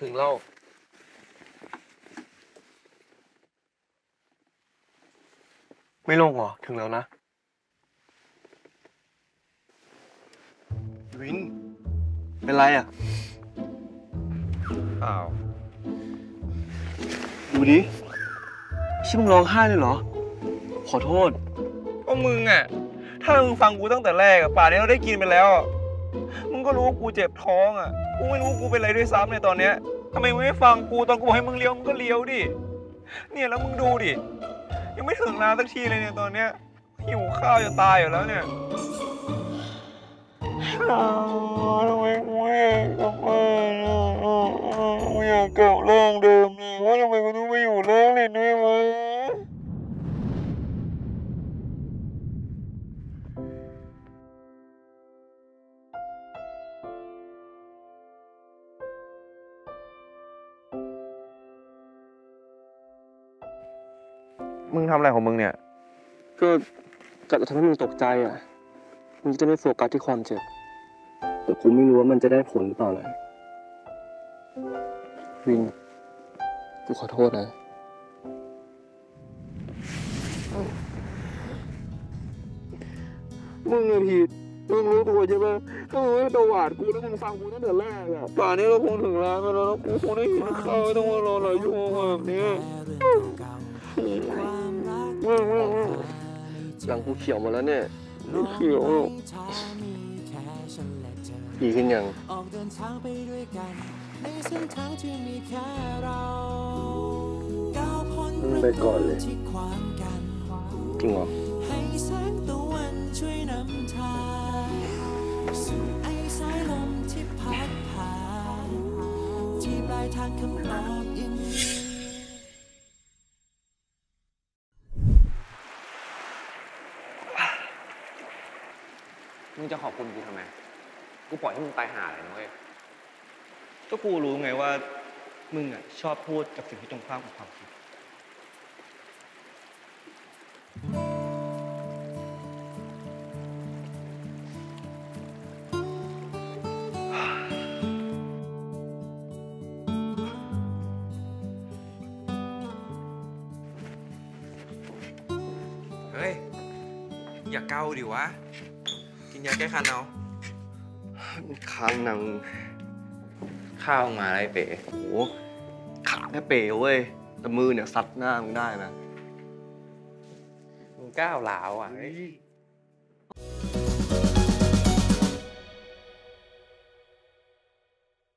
ถึงแล้วไม่ลงเหรอ ถึงแล้วนะ วิน เป็นไรอะเปล่าดูดิชิมึงร้องไห้เลยเหรอ ขอโทษก็มึงอะ ถ้ามึงฟังกูตั้งแต่แรกอะป่านนี้เราได้กินไปแล้วอะ มึงก็รู้ว่ากูเจ็บท้องอะ กูไม่รู้กูเป็นอะไรด้วยซ้ำในตอนเนี้ยทำไมมึงไม่ฟังกูตอนกูบอกให้มึงเลี้ยวมึงก็เลี้ยวดิ เนี่ยแล้วมึงดูดิ ยังไม่ถึงร้านสักทีเลยเนี่ยตอนเนี้ยหิวข้าวจะตายอยู่แล้วเนี่ยทำไมกูไม่อยากกลับบ้านอะไม่อยากกลับร่างเดิม มึงทำอะไรของมึงเนี่ย ก็กะจะทำให้มึงตกใจอะ มึงจะไม่โฟกัสที่ความเจ็บ แต่กูไม่รู้ว่ามันจะได้ผลหรือเปล่านะวิน กูขอโทษนะ มึงอะผิด มึงรู้ตัวใช่ไหมถ้ามึงไม่ประวัติกูแล้วมึงฟังกูตั้งแต่แรกอะป่านนี้เราคงถึงร้านกันแล้วแล้วกูคงได้ยินข้าวไม่ต้องมารอหลายชั่วโมงแบบนี้มึ หลังกูเขียวหมาแล้วเนี่ยไม่เขียวหรอกดีขึ้นยังออกเดินทางไปด้วยกันในเส้นทางที่มีแค่เราก้าวพ้นมึงไปก่อนเลยที่ขวางกันจริงเหรอให้แสงตะวันช่วยนำทางสู่ไอ้สายลมที่พัดผ่านที่ปลายทางคำตอบ มีมึงจะขอบคุณกูทำไม กูปล่อยให้มึงตายห่าเลยนะเว้ย ก็กูรู้ไงว่า มึงอะชอบพูดกับสิ่งที่ตรงข้ามกับความคิด เฮ้ย อย่าเกาดิวะกิ นยาแก้คันเอาค้างนังข้าวมาอะไรเป๋โอ้โหขาแค่เป๋เว้ย แต่มือเนี่ยซัดหน้ามึงได้นะมึงก้าวหลาวอะเฮ้ย